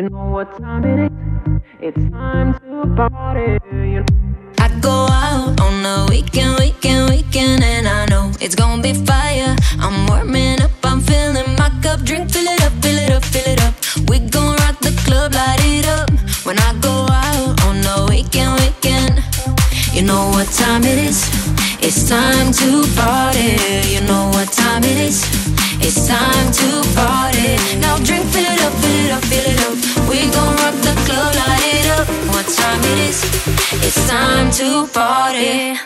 You know what time it is? It's time to party. I go out on the weekend, weekend, weekend, and I know it's gonna be fire. I'm warming up, I'm filling my cup, drink, fill it up, fill it up, fill it up. We gon' rock the club, light it up. When I go out on the weekend, weekend, you know what time it is? It's time to party. You know what time it is? It's time to party. Now drink, it up, fill it up, fill it up. We gon' rock the club, light it up. What time it is? It's time to party.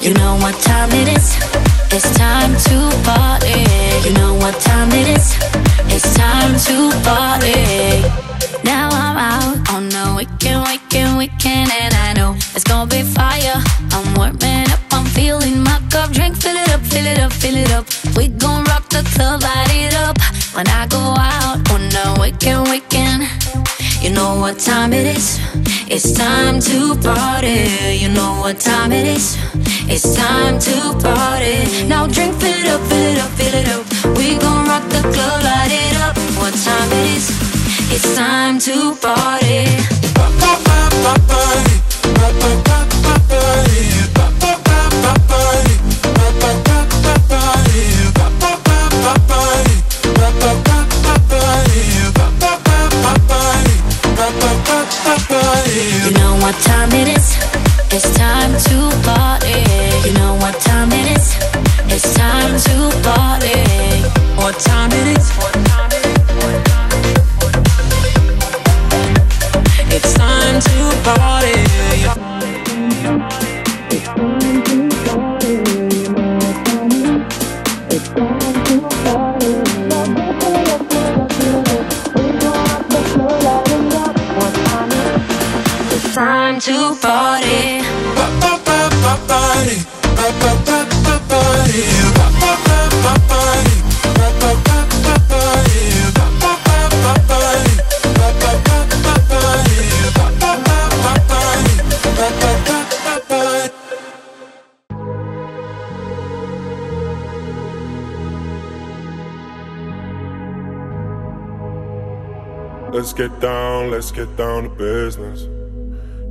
You know what time it is? It's time to party. What time it is? It's time to party. Now I'm out on the weekend, weekend, weekend, and I know it's gonna be fire. I'm warming up, I'm feeling my cup. Drink, fill it up, fill it up, fill it up. We gon' rock the club, light it up. When I go out on the weekend, weekend, you know what time it is? It's time to party. You know what time it is? It's time to party. Now drink, fill it up, fill it up, fill it up. We gon' rock the club, light it up. What time it is? It's time to party. Know what time it is? It's time to party. You know what time it is? It's time to party. What time it is? It's time to party. To party. Let's get down, let's get down to business.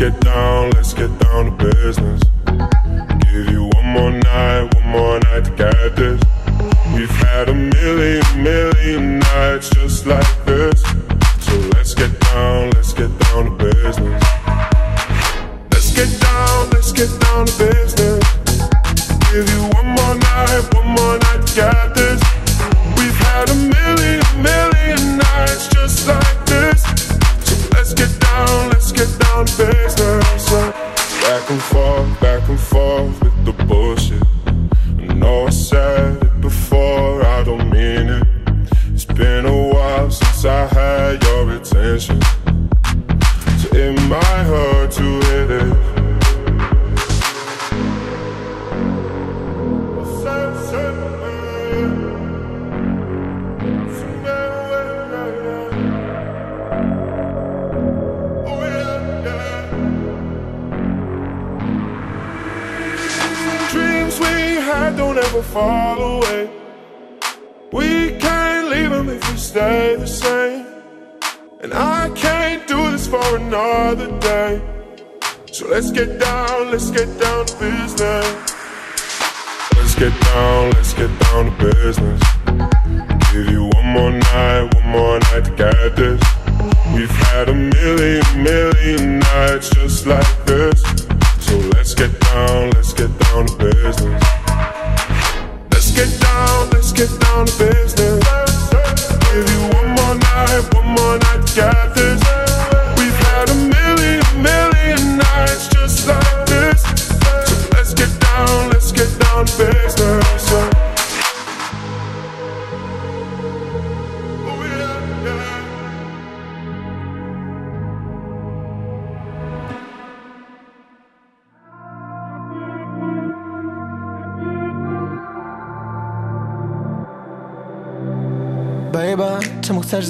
Get down, let's get down to business. Give you one more night, one more night to get this. We've had a million, million nights just like this. So let's get down, let's get down to business. Let's get down, let's get down to business. Give you one more night, one more night to get this. We've had a million, million get business. Uh. Back and forth, back and forth with the bullshit. I know I said it before, I don't mean it. It's been a while since I had your attention. Don't fall away. We can't leave them if we stay the same. And I can't do this for another day. So let's get down, let's get down to business. Let's get down, let's get down to business. Give you one more night, one more night to get this. We've had a million, million nights just like this. So let's get down, let's get down to business. Get down, let's get down to business. Give you one more night, one more night to get this.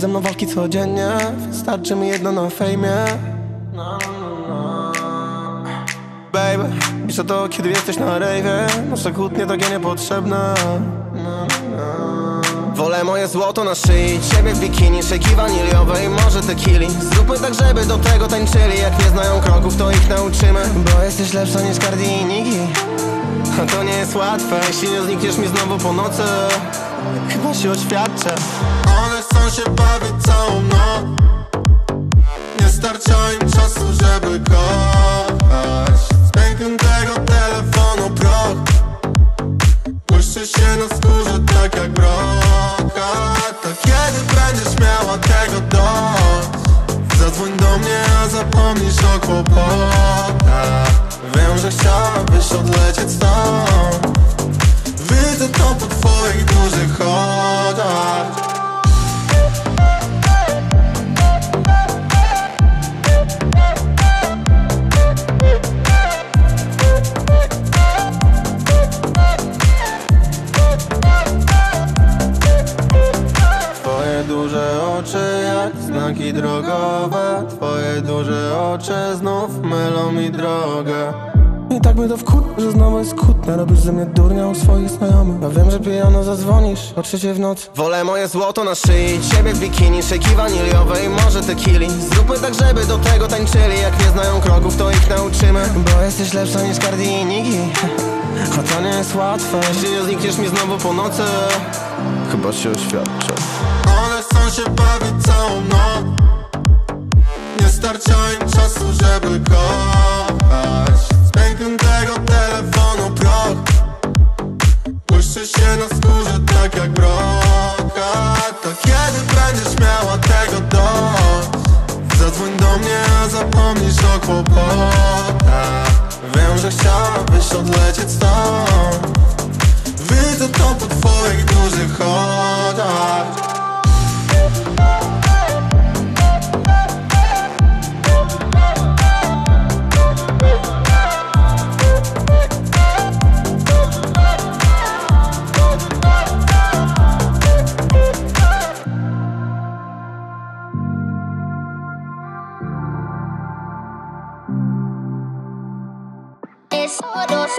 Ze mną walki codziennie? Wystarczy mi jedno na fejmie. No, no, no. Baby, piszę to kiedy jesteś na rejwie? Nasze kłótnie takie niepotrzebne. No, no. Wolę moje złoto na szyi Ciebie w bikini, szejki waniliowe i może tequili. Zróbmy tak, żeby do tego tańczyli. Jak nie znają kroków, to ich nauczymy. Bo jesteś lepsza niż Cardi i Niki. A to nie jest łatwe. Jeśli nie znikniesz mi znowu po nocy Chyba się oświadczę chcą się bawić całą noc. Nie starcza im czasu, żeby kochać. Z pękniętego telefonu proch. Błyszczy się na skórze tak jak broka To kiedy będziesz miała tego dość? Zadzwoń do mnie, a zapomnisz o kłopotach. Wiem, że chciałabyś odlecieć stąd. Widzę to po twoich dużych oczach oczy jak znaki drogowe. Twoje duże oczy znów mylą mi drogę. I tak mnie to wkur... że znowu jest kłótnia. Robisz ze mnie durnia u swoich znajomych. Ja wiem, że pijano zadzwonisz o trzeciej w nocy Wolę moje złoto na szyi Ciebie w bikini, szejki waniliowe i może tequili Zróbmy tak, żeby do tego tańczyli. Jak nie znają kroków, to ich nauczymy. Bo jesteś lepsza niż Cardi i Niki A to nie jest łatwe. Jeśli nie znikniesz mi znowu po nocy Chyba się oświadczę. One się bawić całą noc. Nie starcza im czasu, żeby kochać. Z pękniętego telefonu proch. Błyszczy się na skórze tak jak broka To kiedy będziesz miała tego dość? Zadzwoń do mnie, a zapomnisz o kłopotach. Wiem, że chciałabyś odlecieć stąd. Widzę to po twoich dużych oczach Todos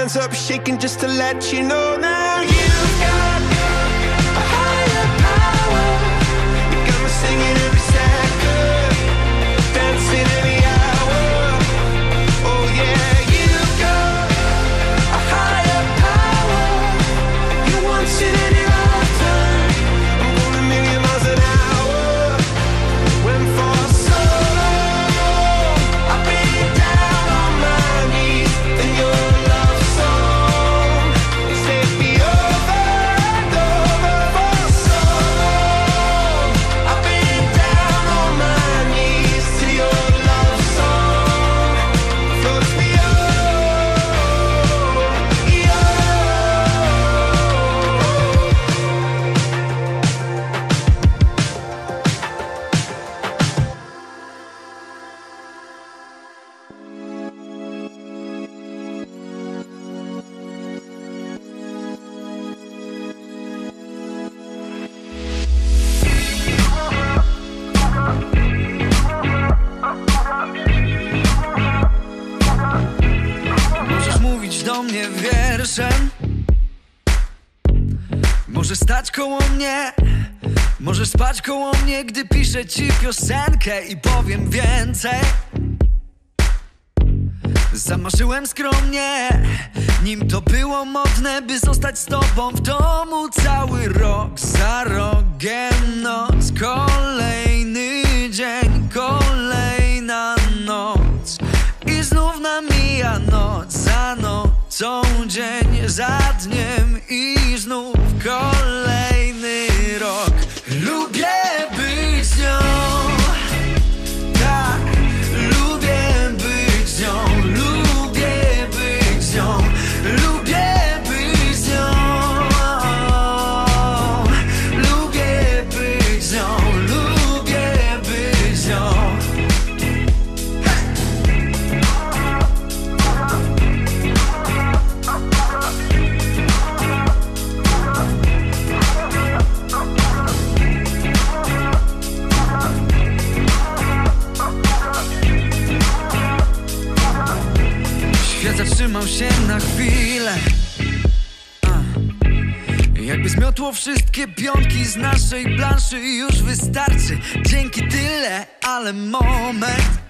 hands up shaking just to let you know now you've got a higher power. You got me singing every Koło mnie, gdy piszę ci piosenkę i powiem więcej. Zamarzyłem skromnie, nim to było modne, by zostać z tobą w domu cały rok Za rogiem. Noc, kolejny dzień, kolejna noc. I znów namija noc za nocą, dzień za dniem i znów kolejny Wszystkie pionki z naszej planszy i już wystarczy. Dzięki tyle, ale moment.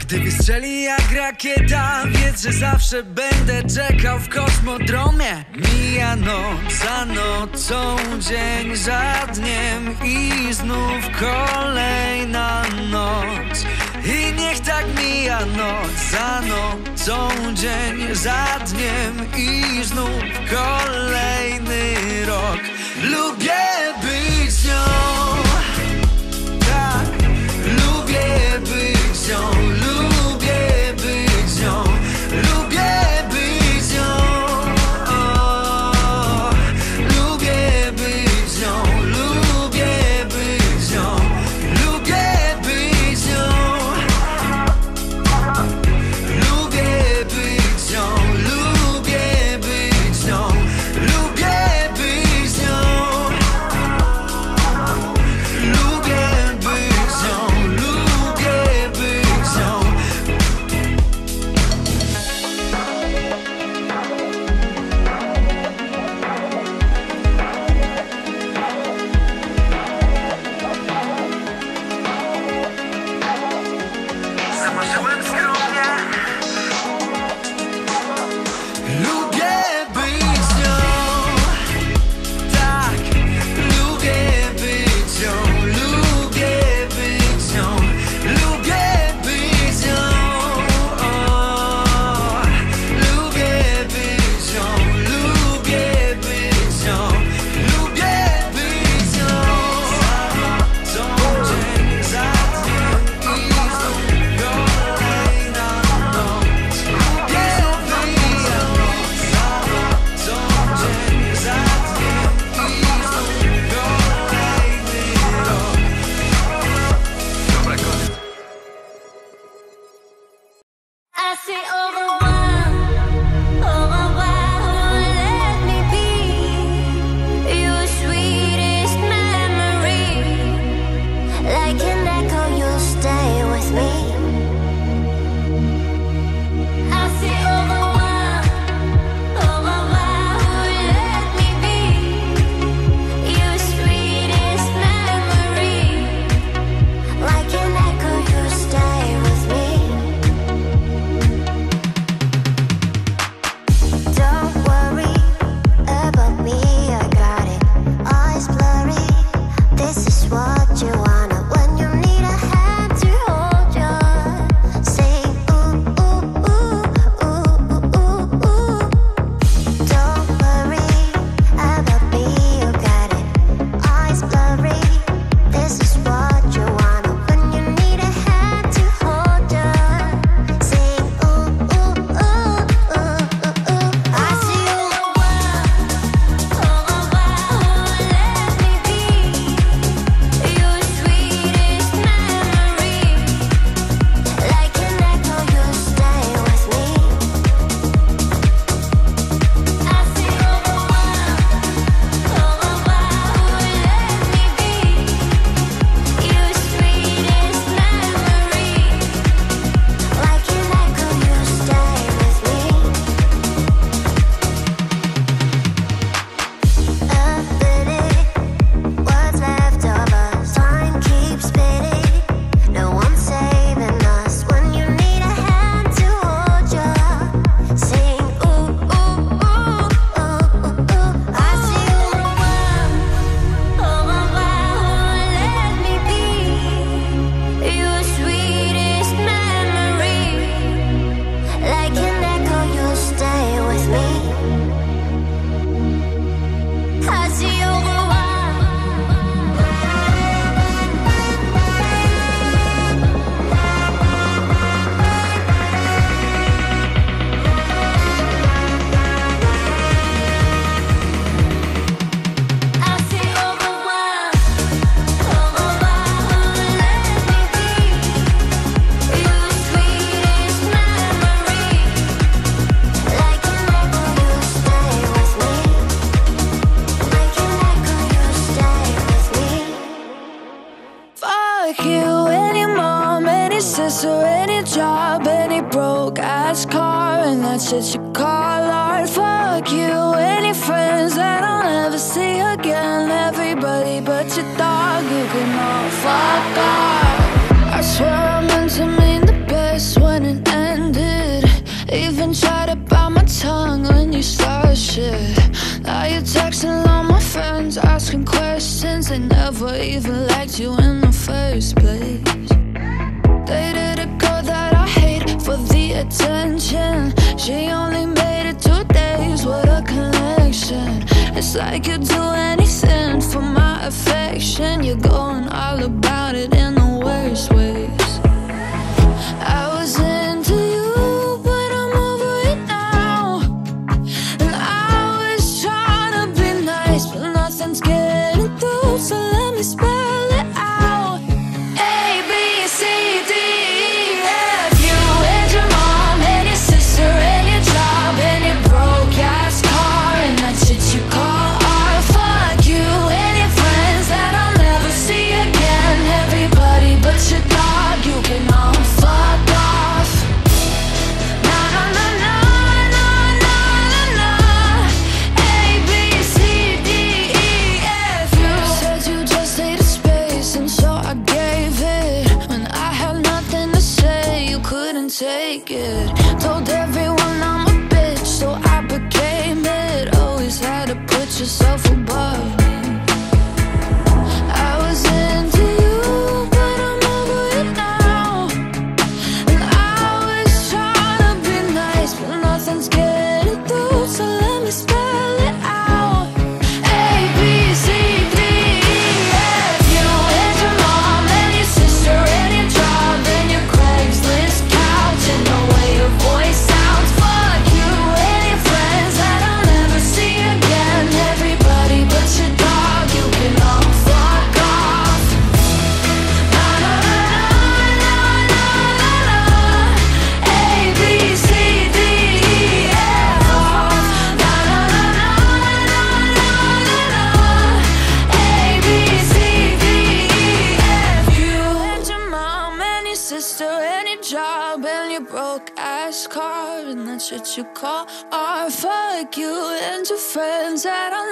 Gdy wystrzeli jak rakieta Wiedz, że zawsze będę czekał w kosmodromie Mija noc za nocą, dzień za dniem I znów kolejna noc i niech tak mija noc za nocą, dzień za dniem i znów kolejny rok. Lubię być nią, tak, lubię być nią, lubię być nią, lubię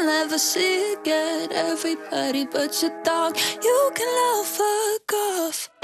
I'll ever see again. Everybody but your dog, you can love fuck off.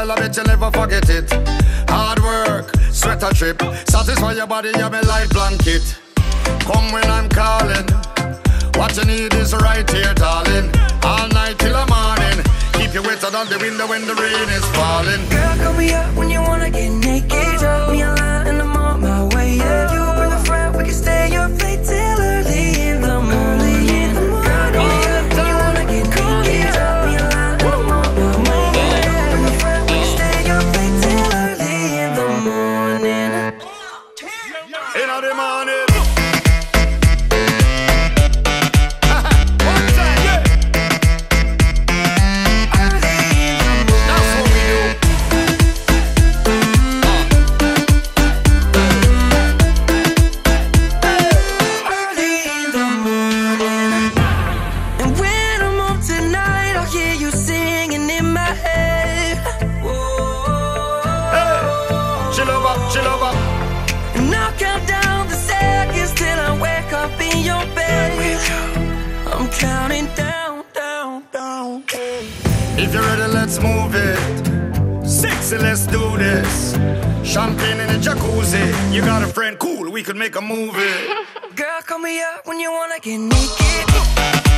smile, I bet you never forget it. Hard work, sweat a trip, satisfy your body, I'm a light blanket. Come when I'm calling. What you need is right here, darling. All night till the morning. Keep your wetter on the window when the rain is falling. Girl, call me up when you wanna get naked. Drop me a line and I'm on my way. Yeah, you bring a friend, we can stay up late till. let's do this. Champagne in a jacuzzi. You got a friend, cool, we could make a movie. Girl, call me up when you wanna get naked.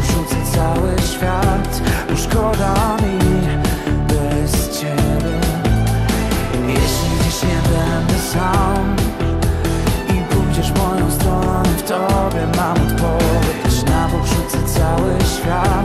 porzucę cały świat. Już szkoda mi bez ciebie. Jeśli dziś nie będę sam I pójdziesz moją stroną W tobie mam odpowiedź. Na porzucę cały świat.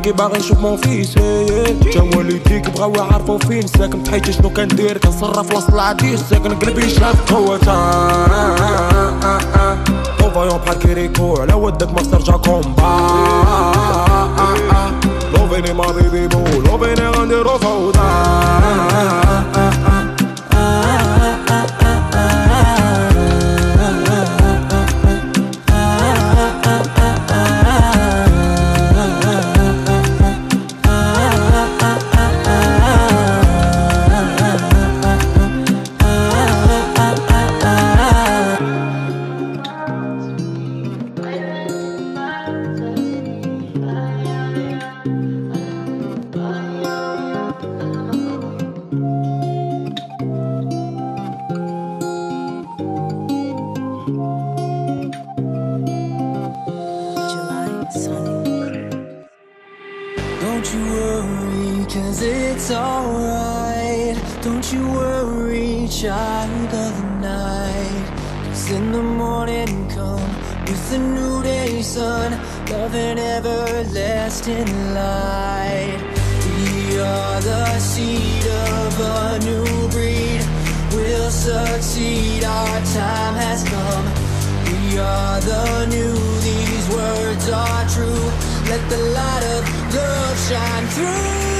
باقي باغي نشوف مون فيس. إيه، تا والديك بغاو يعرفو فين. ساكن بحيت شنو كندير؟ كنصرف وسط العديس ساكن قلبي شاف هو تا. فايون بحال كيريكو على ودك ما ترجع كومبا لوفيني ما بيبيبو لوفيني غنديرو فوضى every child of the night. Cause in the morning come with the new day sun Love an everlasting light. We are the seed of a new breed. We'll succeed, our time has come. We are the new, these words are true. Let the light of love shine through.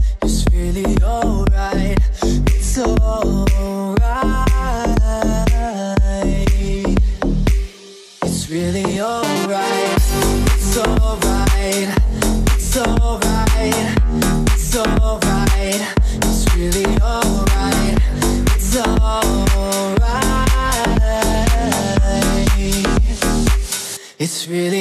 really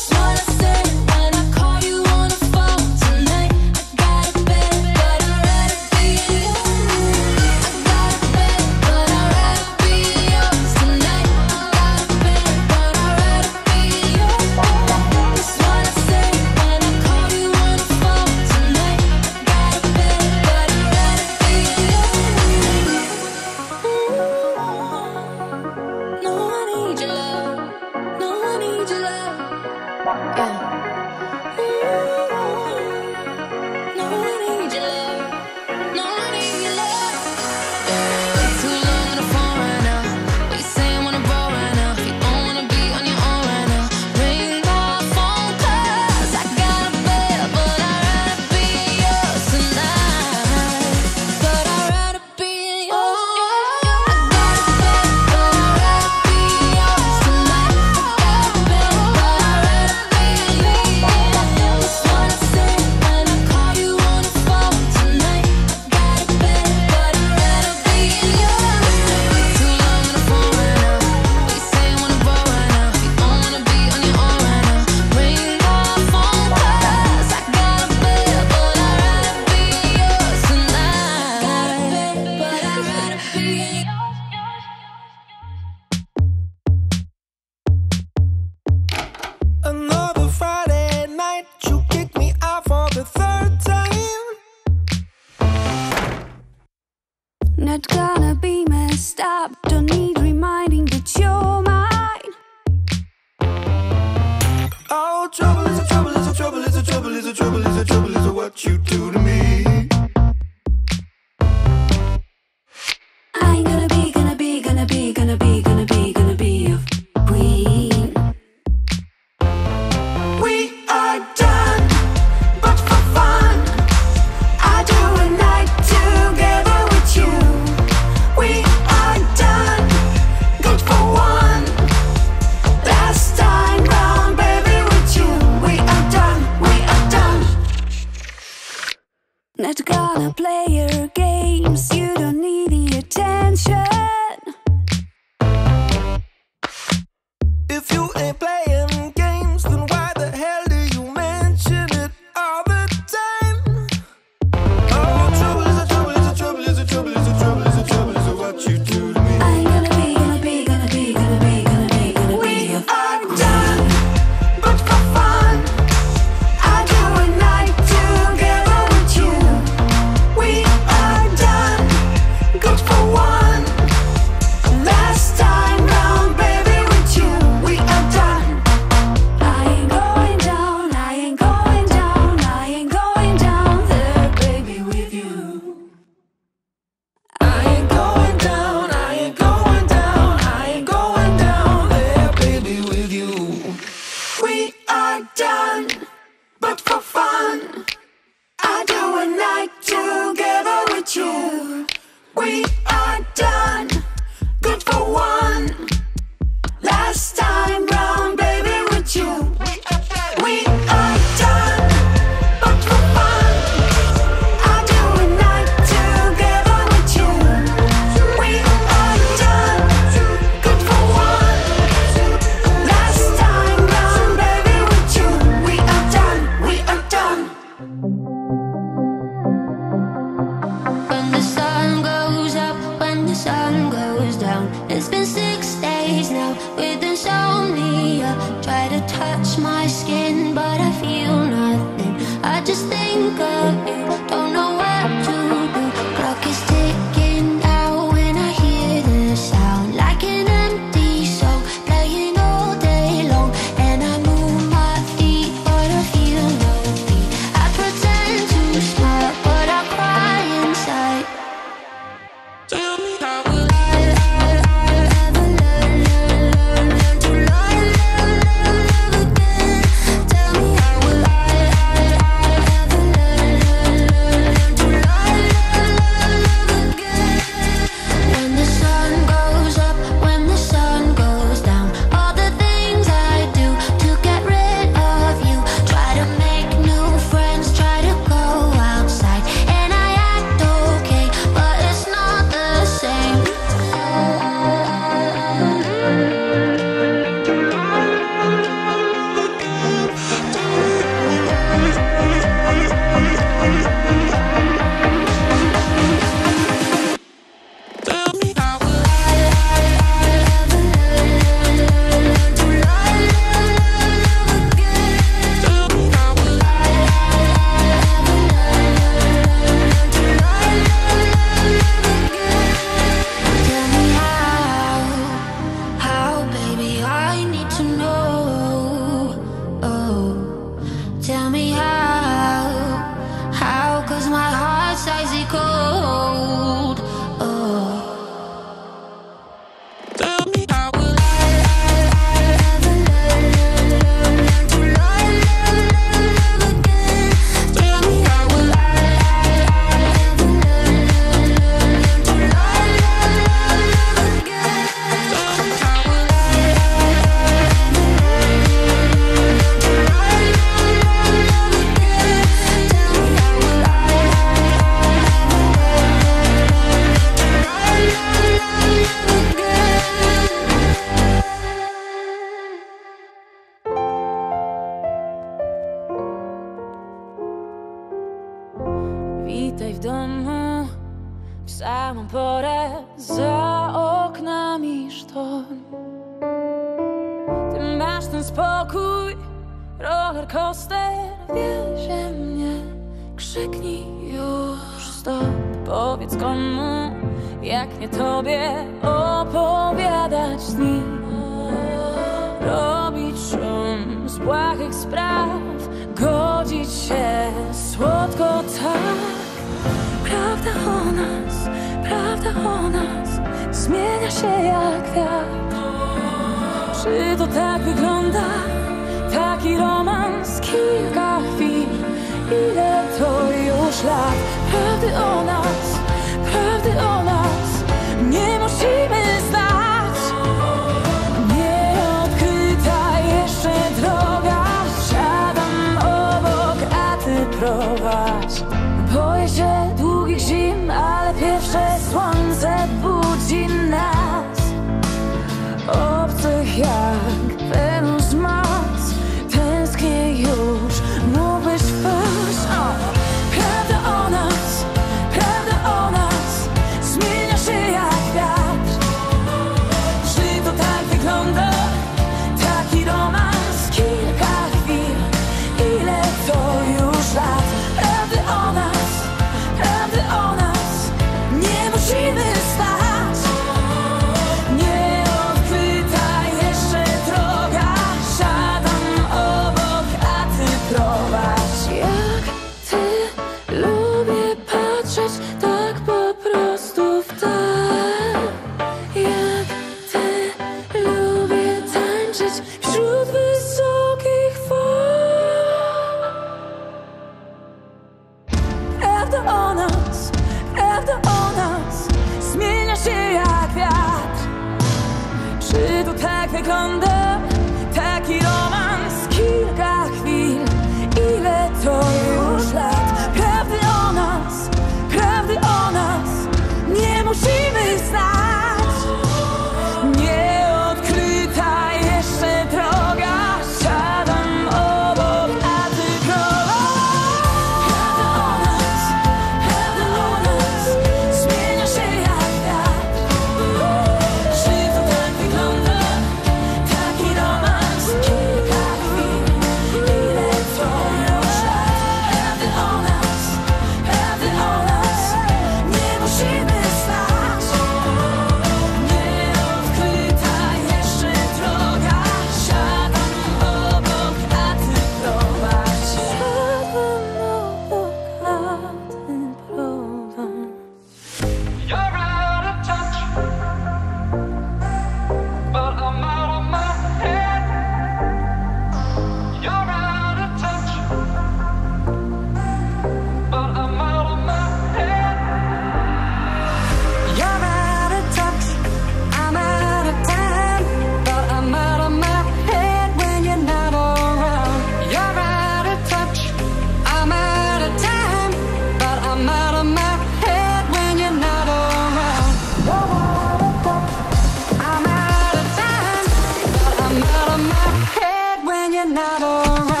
you're not around.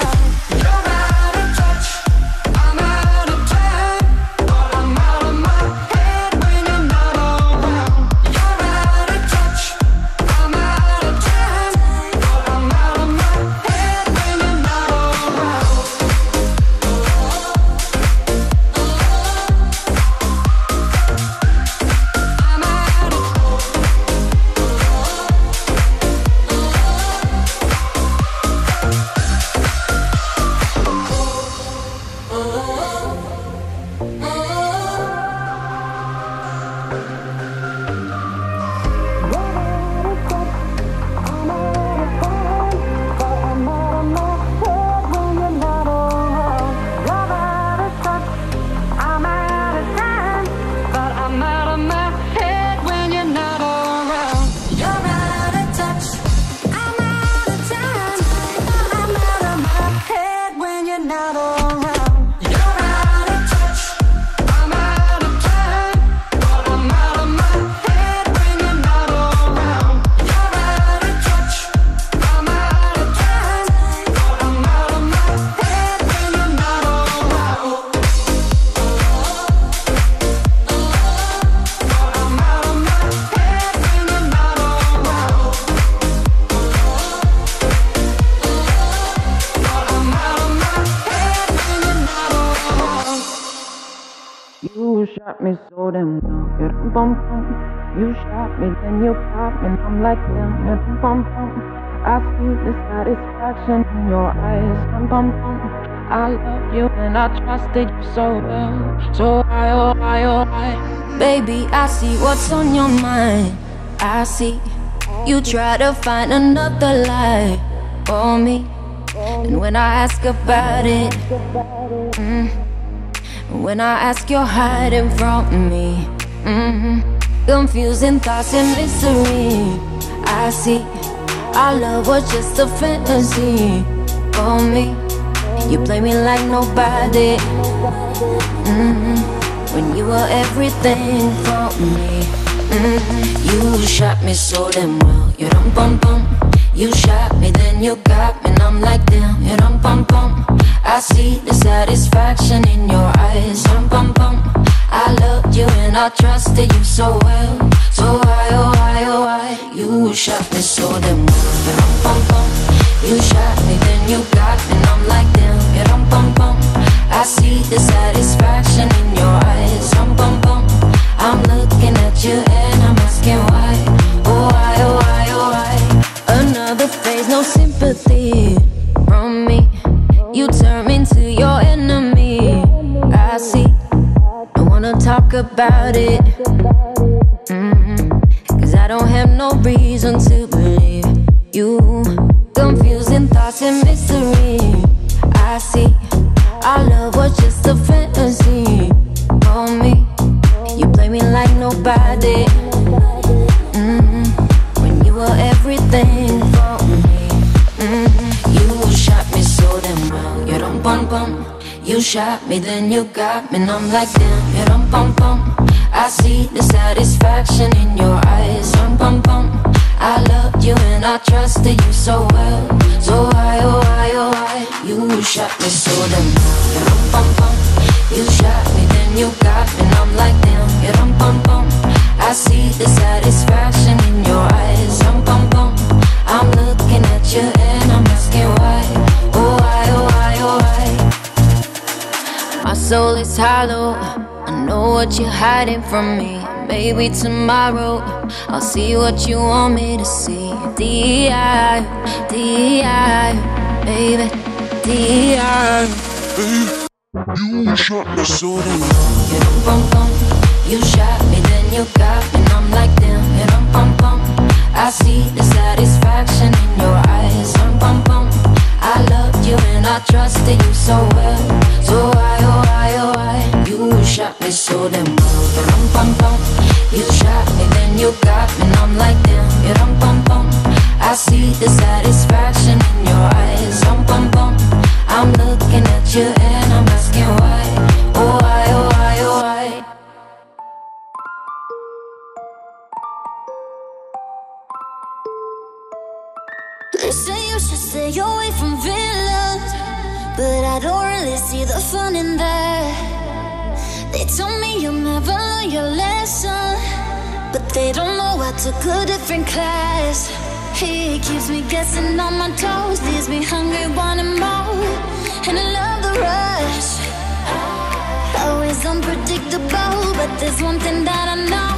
You shot me, then you popped me, I'm like damn. Bum bum. I see the satisfaction in your eyes. Dum bum bum. I love you and I trusted you so well. So I, oh I, oh I. Baby, I see what's on your mind. I see you try to find another lie for me. And when I ask about it, mm, when I ask, you're hiding from me. mm Confusing thoughts and mystery. I see our love was just a fantasy for me. You play me like nobody. mm When you were everything for me. mm You shot me so damn well. You dum bum bum. You shot me, then you got me, and I'm like damn. You dum bum bum. I see the satisfaction in your eyes. Dum bum bum. I loved you and I trusted you so well. So why, oh why, oh why? You shot me so damn well. Bum bum. You shot me, then you got me, and I'm like damn. Dum bum bum. I see the satisfaction in your eyes. Dum bum bum. I'm looking at you and I'm asking why. Oh why, oh why, oh why? Another phase, no sympathy talk about it. Mm-hmm. Cause I don't have no reason to believe you. Confusing thoughts and mystery. I see. Our love was just a fantasy for me. You play me like nobody. mm When you were everything for me. mm You shot me so damn well. You don't bum bum. You shot me, then you got me, and I'm like damn. You don't bum bum. I see the satisfaction in your eyes. Dum bum bum. I loved you and I trusted you so well. So why, oh why, oh why? You shot me so damn. You dum bum bum. You shot me, then you got me, and I'm like damn. You dum bum bum. I see the satisfaction in your eyes. Dum bum bum. I'm looking at you and soul is hollow. I know what you're hiding from me. Maybe tomorrow I'll see what you want me to see. D.I. D.I. Baby, D.I. You shot me so damn You bum bum. You shot me, then you got me, and I'm like damn. You bum bum. I see the satisfaction in your eyes. Dum bum bum. You and I trusted you so well. So why, oh why, oh why? You shot me so damn well. You dum bum bum. You shot me, then you got me, and I'm like damn. You dum bum bum. I see the satisfaction in your eyes. Dum bum bum. I'm looking at you and I'm asking why. They say you should stay away from villains, but I don't really see the fun in that. They told me you'll never learn your lesson, but they don't know I took a different class. He keeps me guessing on my toes, leaves me hungry, wanting more, and I love the rush. Always unpredictable, but there's one thing that I know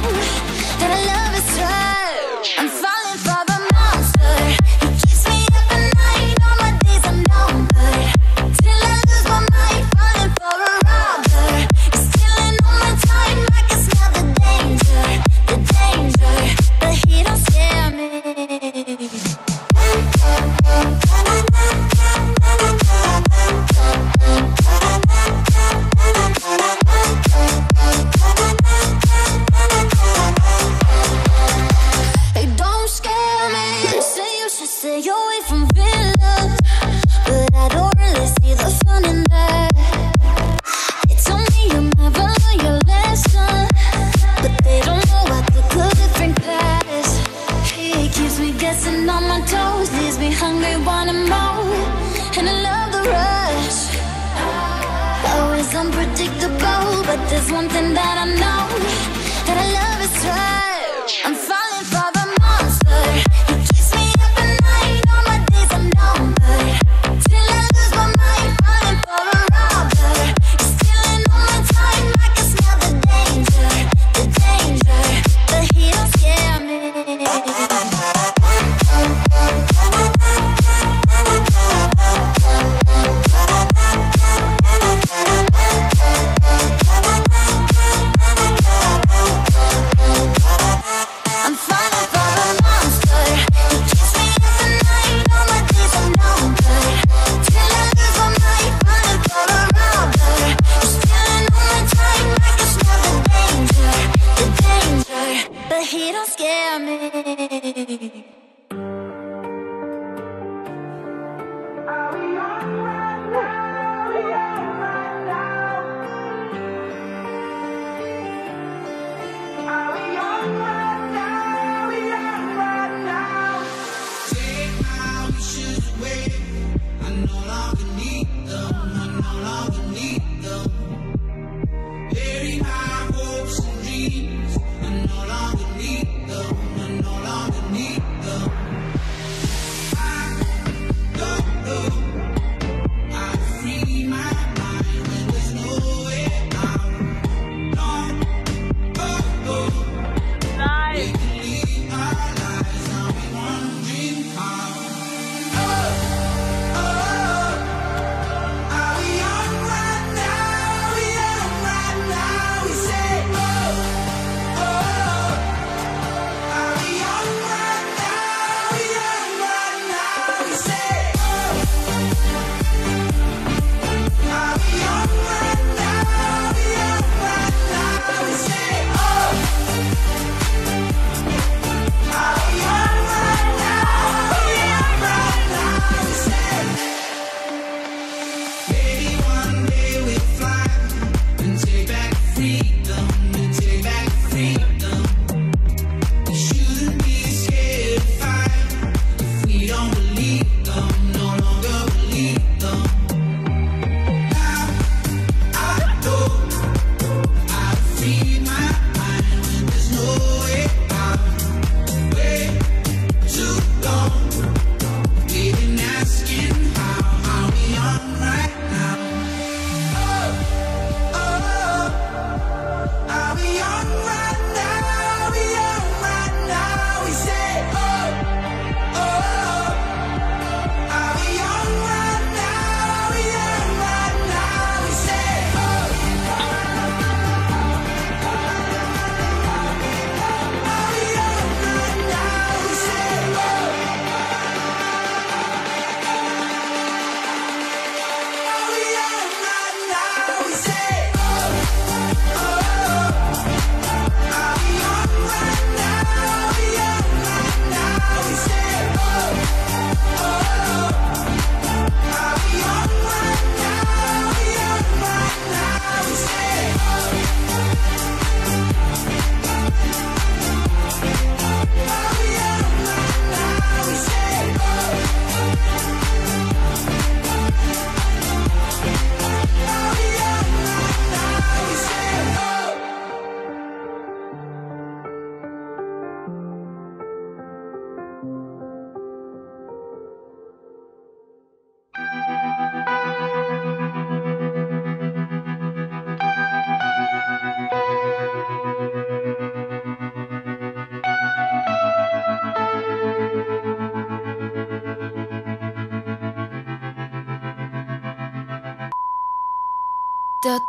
that I love is rush. I'm falling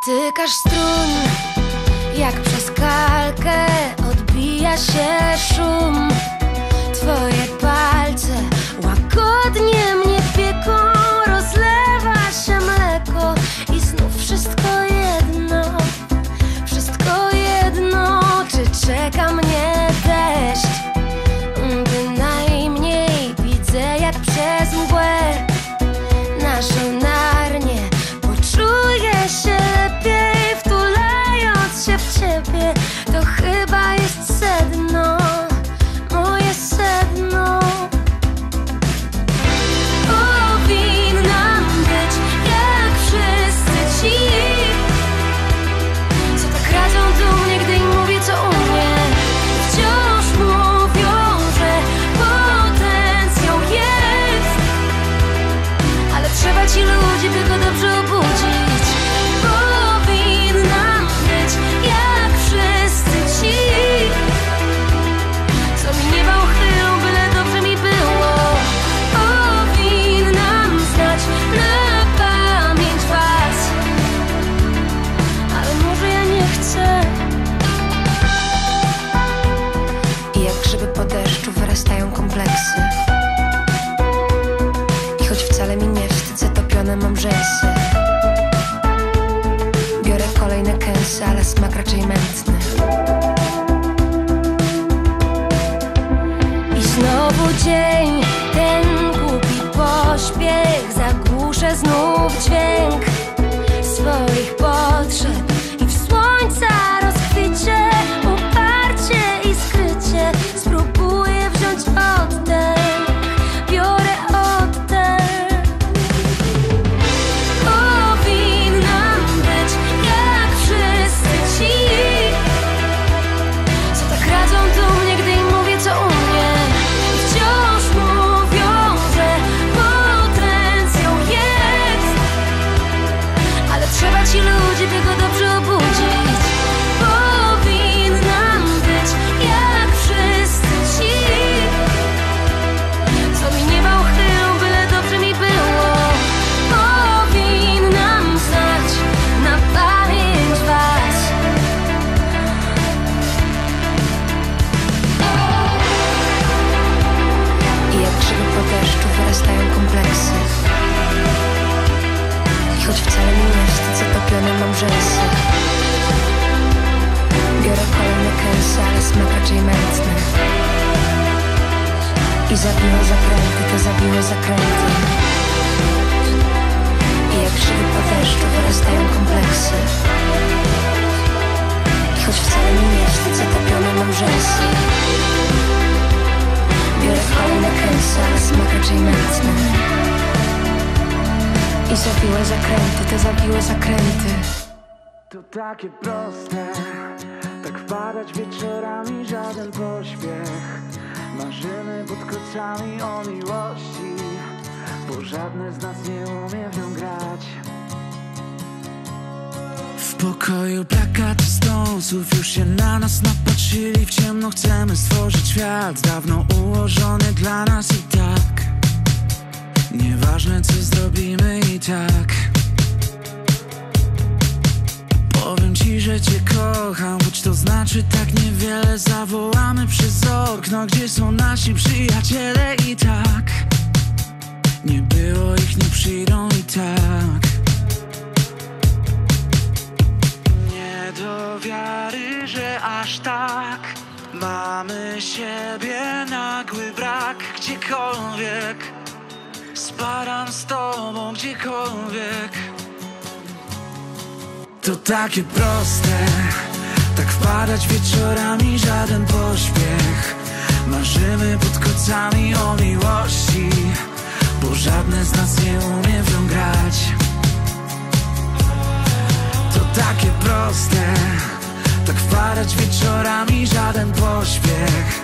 Dotykasz strun, jak przez kalkę odbija się szum. Twoje proste Tak wpadać wieczorami, żaden pośpiech.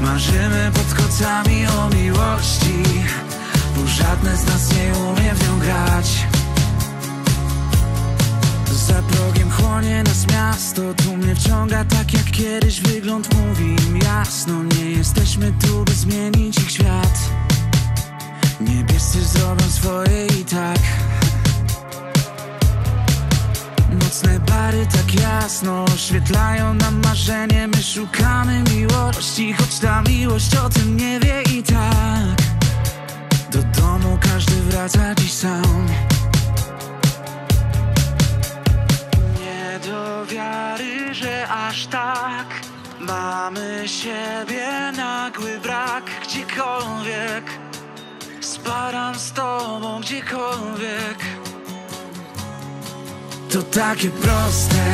Marzymy pod kocami o miłości Bo żadne z nas nie umie w nią grać. Za progiem chłonie nas miasto Tu mnie wciąga tak jak kiedyś Wygląd mówi im jasno. Nie jesteśmy tu, by zmienić ich świat. Niebiescy zrobią swoje i tak. Nocne bary tak jasno oświetlają nam marzenie. My szukamy miłości, choć ta miłość o tym nie wie i tak. Do domu każdy wraca dziś sam. Nie do wiary, że aż tak. Mamy siebie nagły brak gdziekolwiek. Sparam z tobą gdziekolwiek. To takie proste.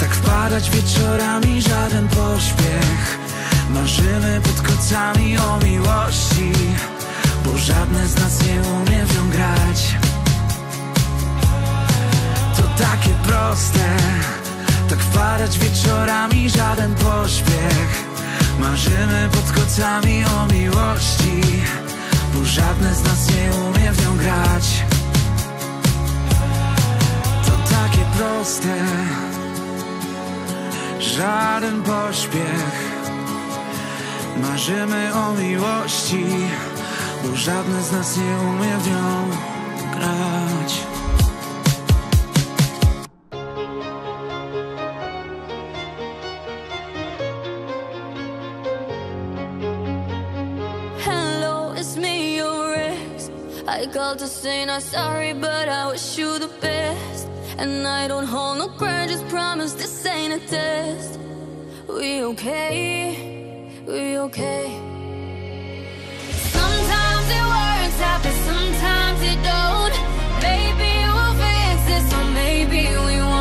Tak wpadać wieczorami żaden pośpiech. Marzymy pod kocami o miłości Bo żadne z nas nie umie w nią grać. To takie proste. Tak wpadać wieczorami żaden pośpiech. Marzymy pod kocami o miłości Bo żadne z nas nie umie w nią grać takie proste. Żaden pośpiech. Marzymy o miłości Bo żadne z nas nie umie w nią grać. I called to say not sorry, but I wish you the best. And I don't hold no grudges, promise this ain't a test. We okay, we okay. Sometimes it works out, but sometimes it don't. Maybe we'll fix this, or maybe we won't.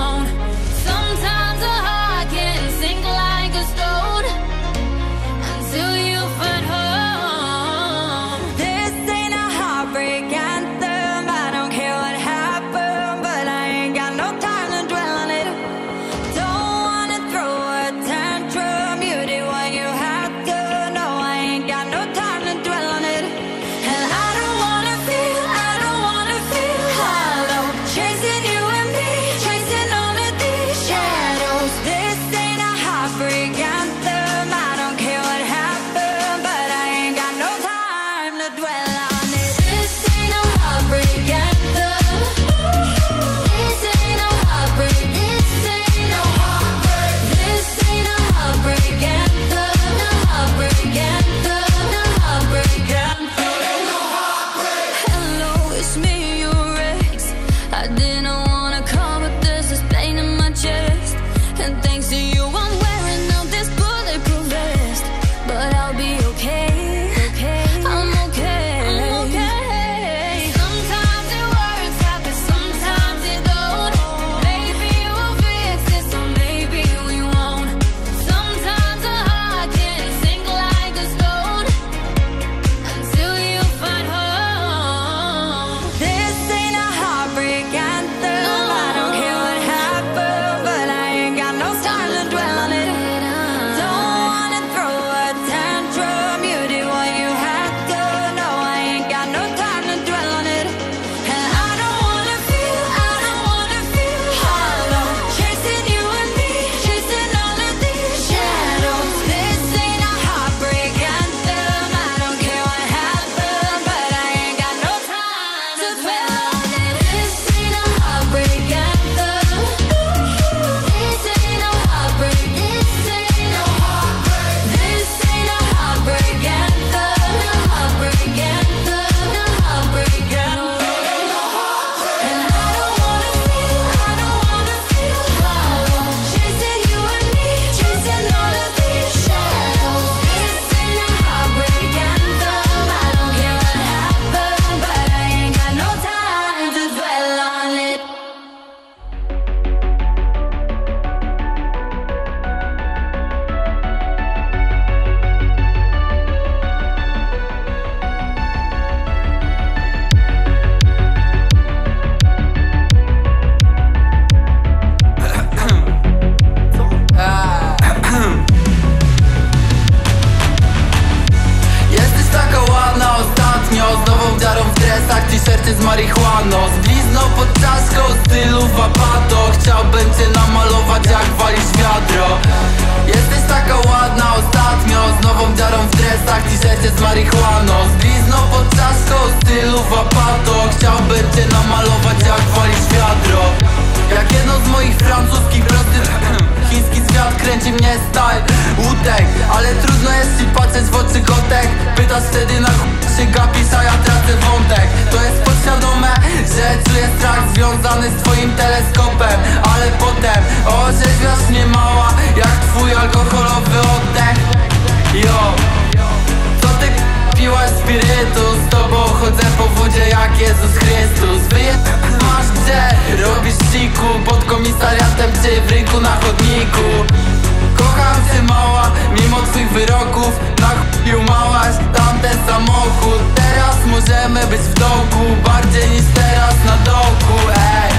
być w dołku Bardziej niż teraz na dołku, ej.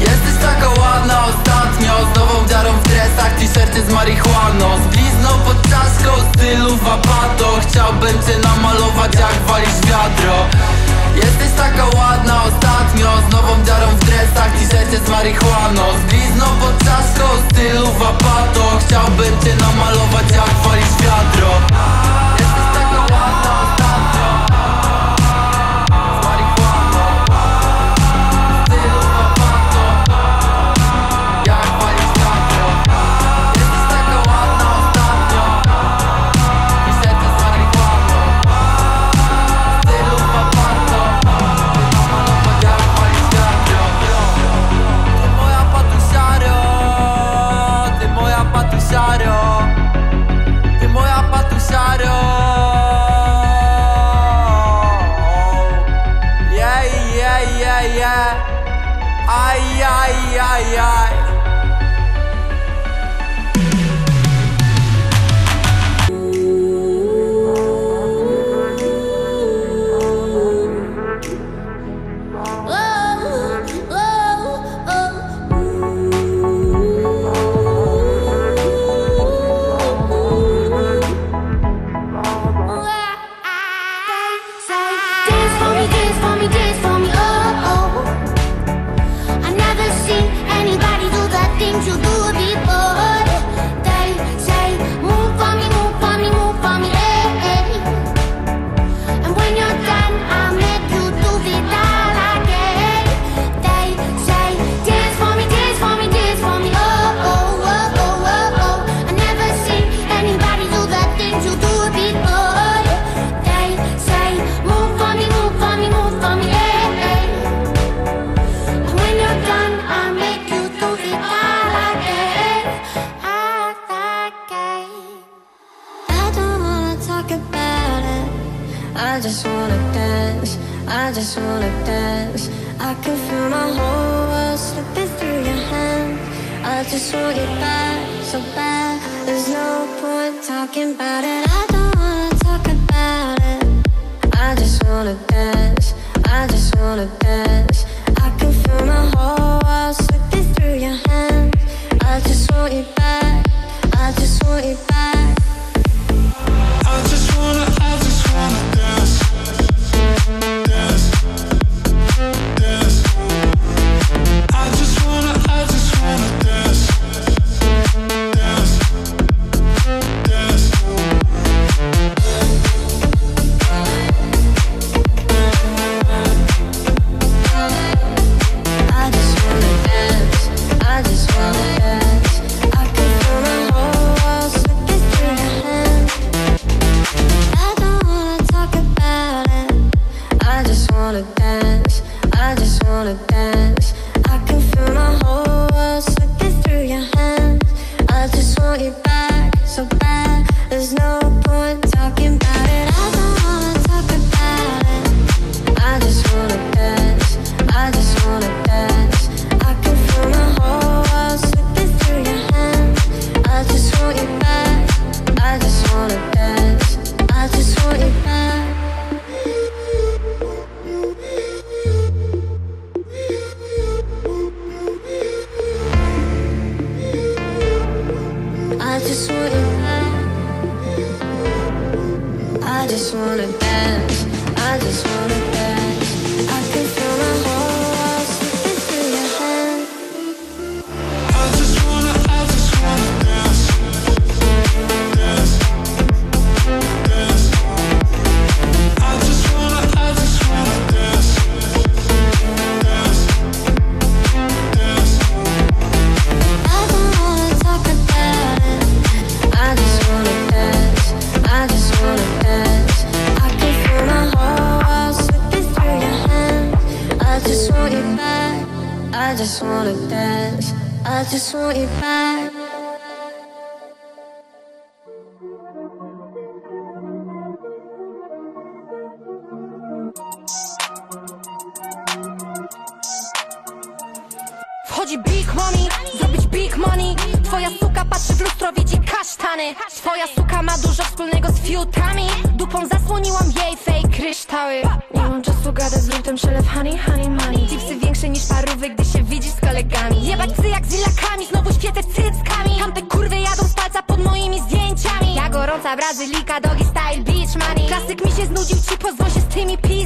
Jesteś taka ładna ostatnio Z nową dziarą w dresach, t-shircie z marihuaną. Z blizną pod czaszką, stylu wapato Chciałbym cię namalować jak walisz wiadro. Jesteś taka ładna ostatnio Z nową dziarą w dresach, t-shircie z marihuaną. Z blizną pod czaszką, stylu wapato Chciałbym cię namalować jak walisz wiadro. just will get by so bad. There's no point talking about. I just wanna dance I just wanna dance kryształy Nie mam czasu gadać, zrób ten przelew honey, honey money. Tipsy większe niż parówy, gdy się widzisz z kolegami. Jebać psy jak z ilakami, znowu świecę cyckami. Tamte kurwy jadą z palca pod moimi zdjęciami. Ja gorąca Brazylika, doggy style, beach money. Klasyk mi się znudził, ci pozwól się z tymi pizdami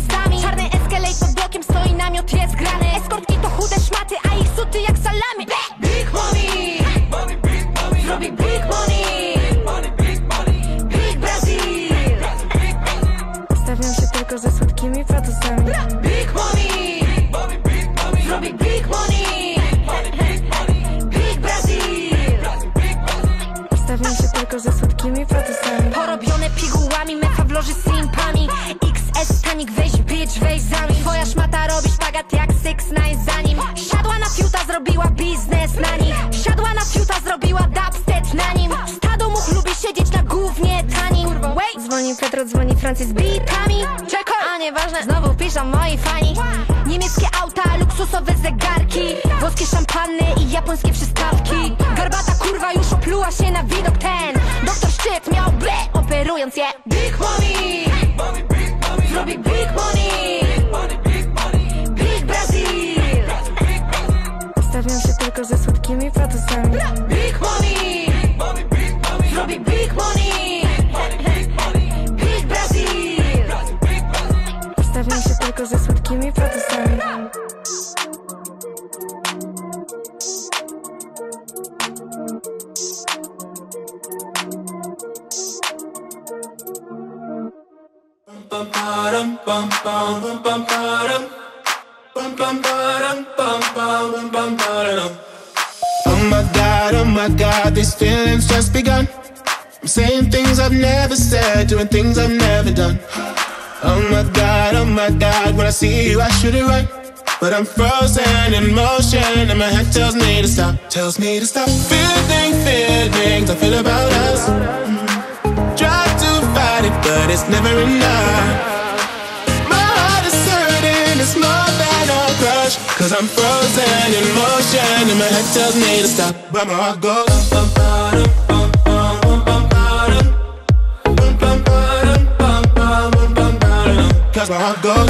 Petro, dzwoni Francis z bitami Czekaj, a nieważne, znowu piszą moi fani. Niemieckie auta, luksusowe zegarki Włoskie szampanny i japońskie przystawki. Garbata kurwa już opluła się na widok ten. Doktor Szczyt miał ble, operując je. Big money! See you, I should it right. But I'm frozen in motion, and my head tells me to stop, tells me to stop. Feeling feelings I feel about us. Try to fight it, but it's never enough. My heart is hurting, it's more than a crush. Cause I'm frozen in motion, and my head tells me to stop. But my heart goes. Cause my heart goes.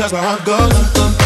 Cause my heart goes.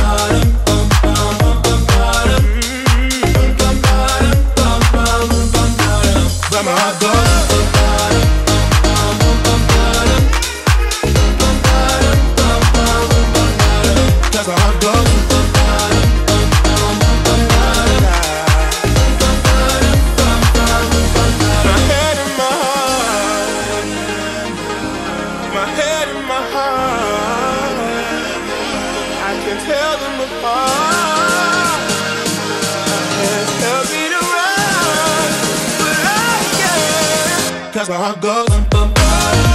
Cause my heart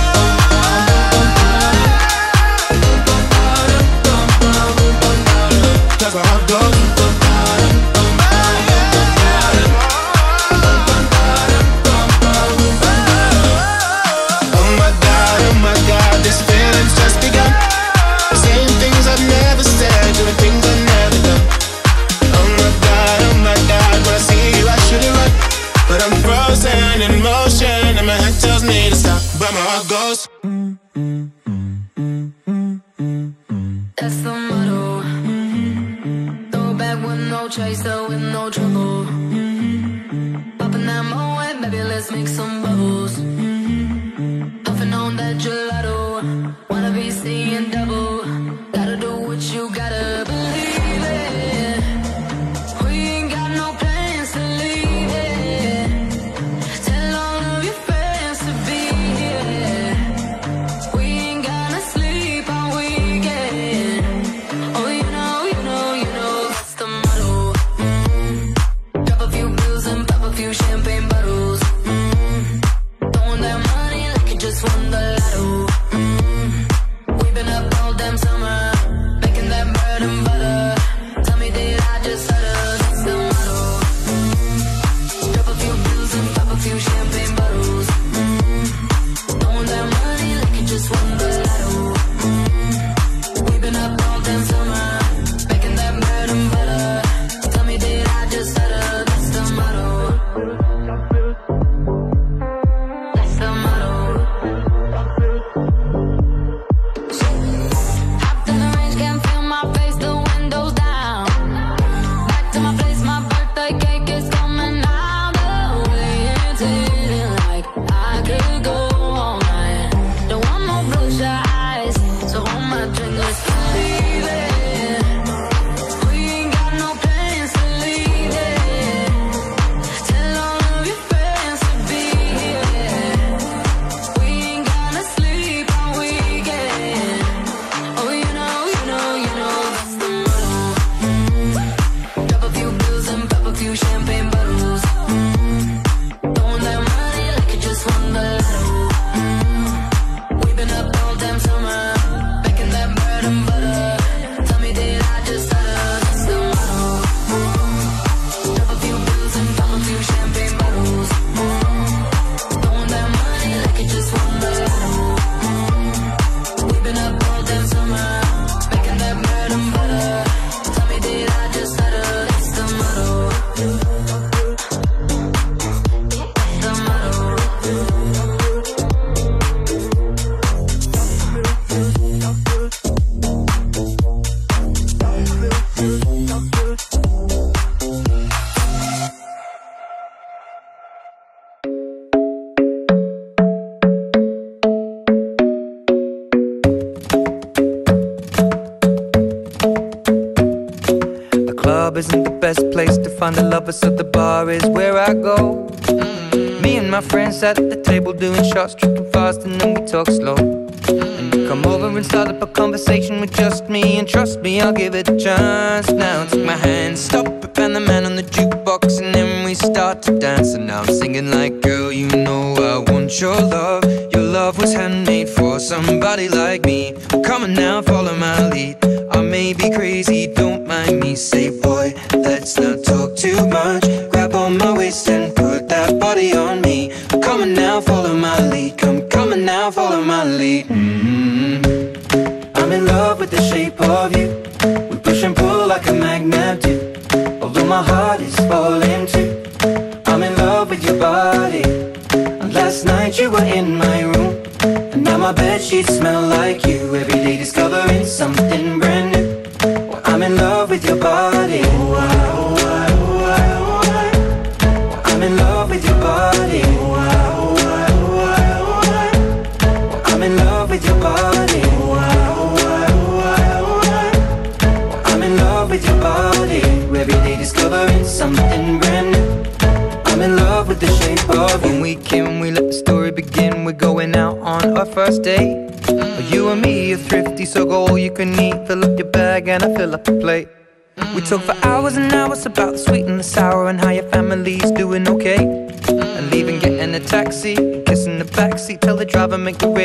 a genre.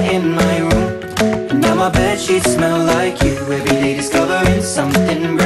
in my room. And now my bed sheets smell like you. Every day discovering something brand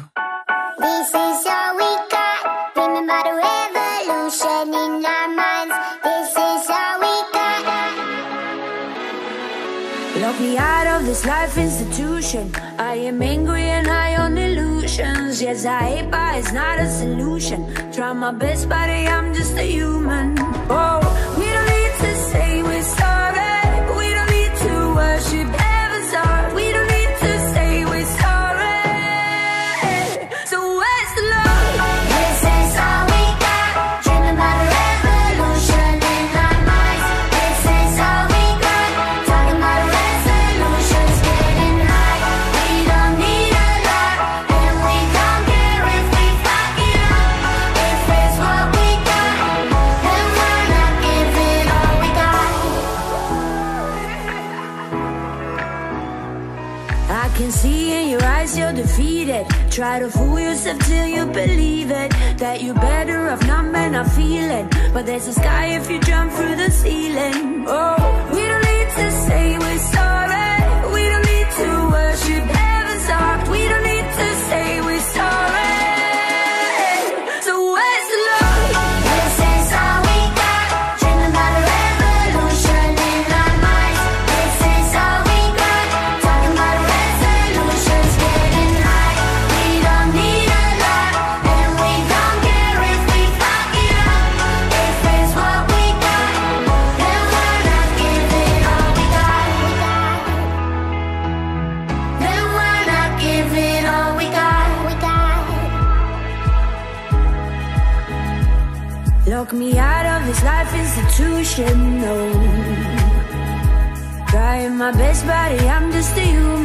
this life institution. I am angry and high on illusions. Yes, I hate, but it's not a solution. Try my best, buddy, I'm just a human. Oh. Until you believe it. That you're better off not men are feeling. But there's a sky if you jump through the ceiling. Oh, we don't need to say we're sorry. best buddy, I'm just a human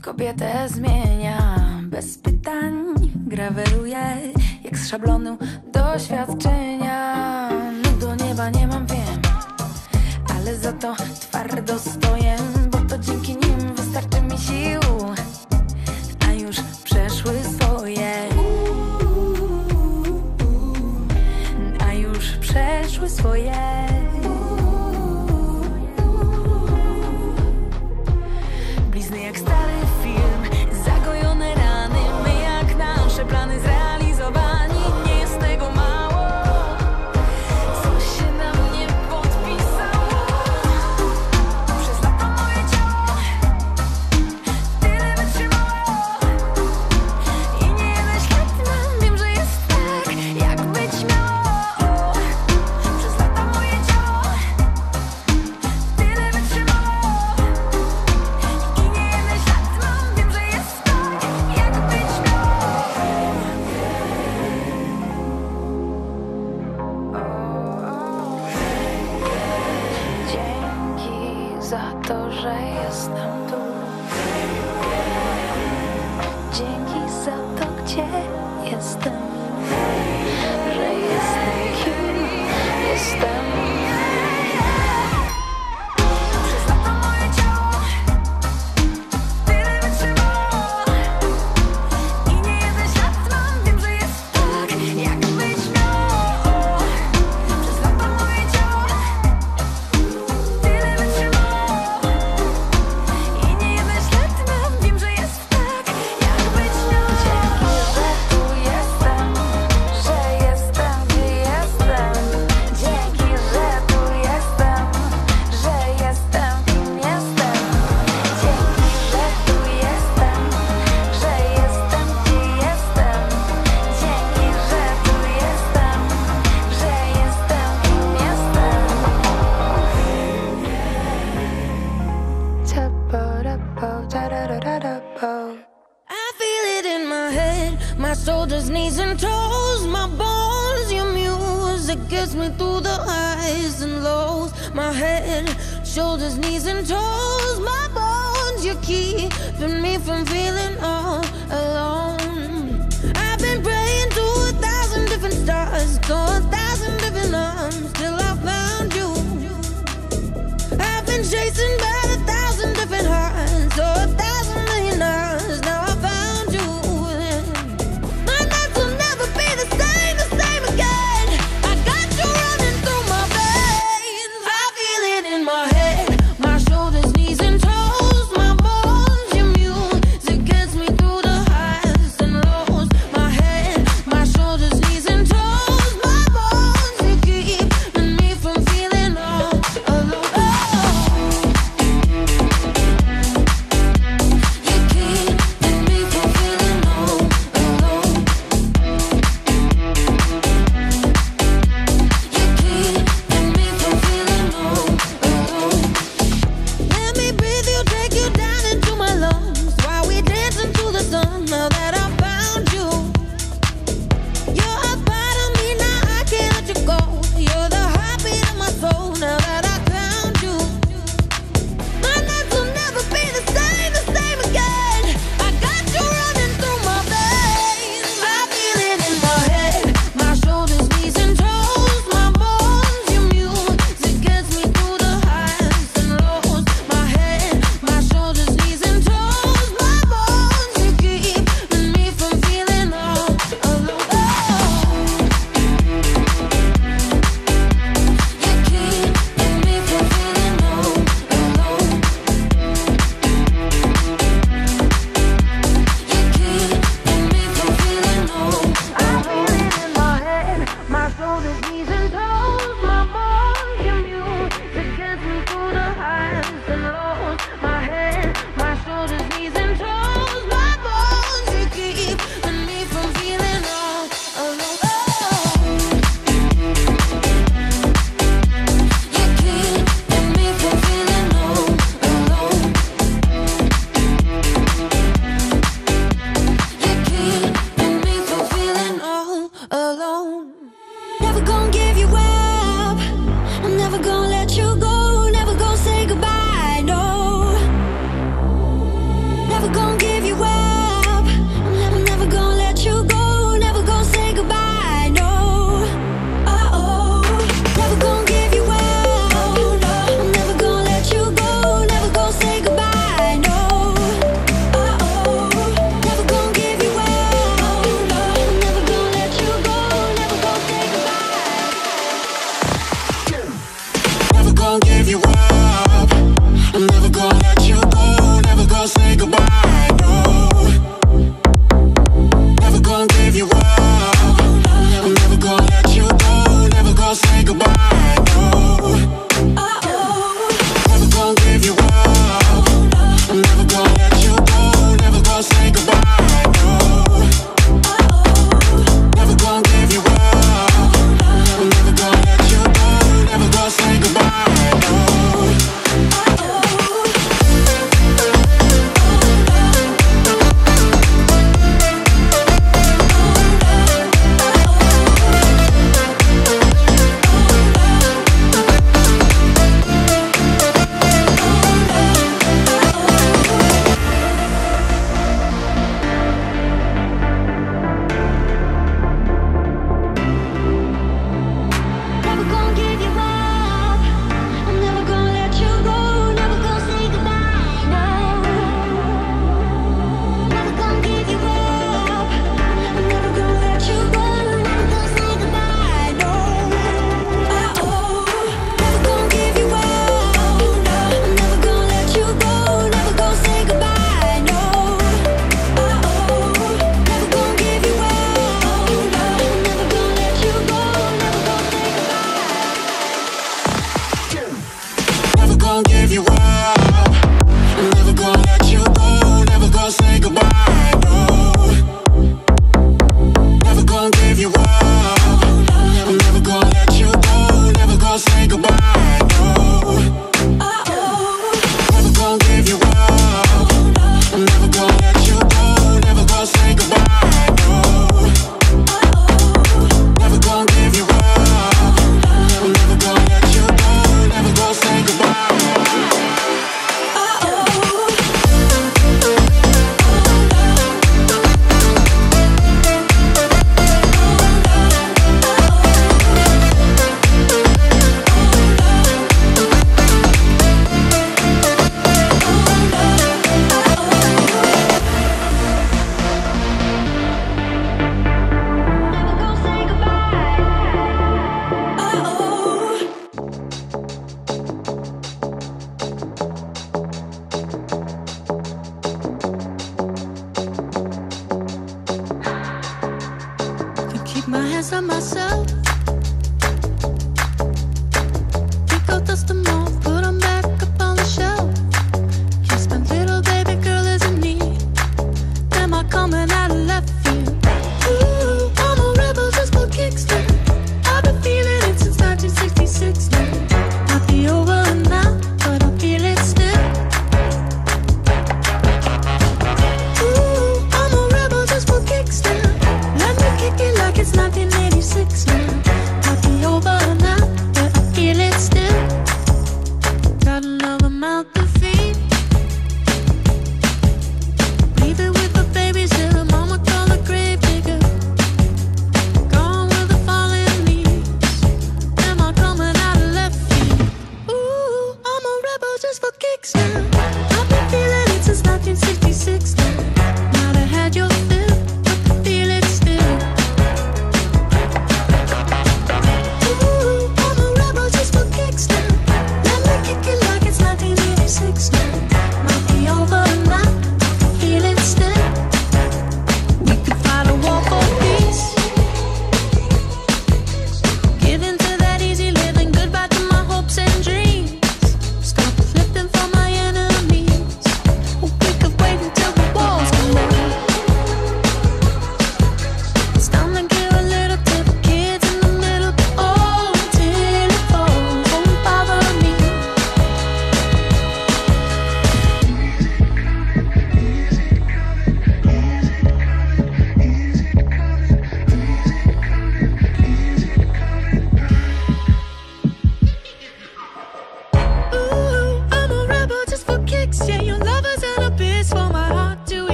kobietę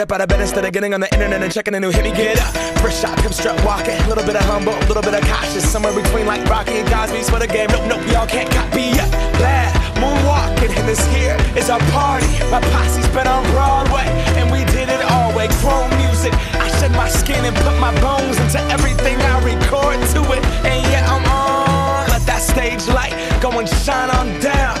get up out of bed instead of getting on the internet and checking a new hit. Me get up, first shot, come strut walking. A little bit of humble, a little bit of cautious. Somewhere between like Rocky and Cosby's for the game. Nope, nope, y'all can't copy yet. Bad moonwalking, and this here is our party. My posse's been on Broadway, and we did it all way. Chrome music, I shed my skin and put my bones into everything I record to it. And yeah, I'm on. Let that stage light go and shine on down.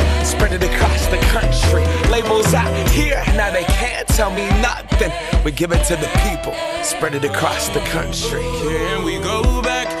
spread it across the country. Labels out here, now they can't tell me nothing. We give it to the people, spread it across the country. Can we go back?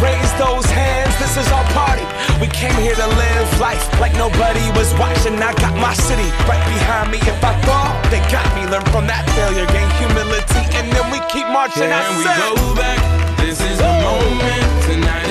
Raise those hands, this is our party. We came here to live life like nobody was watching. I got my city right behind me. If I fall, they got me. Learn from that failure, gain humility, and then we keep marching. I Can we said- go back? This is the moment. Tonight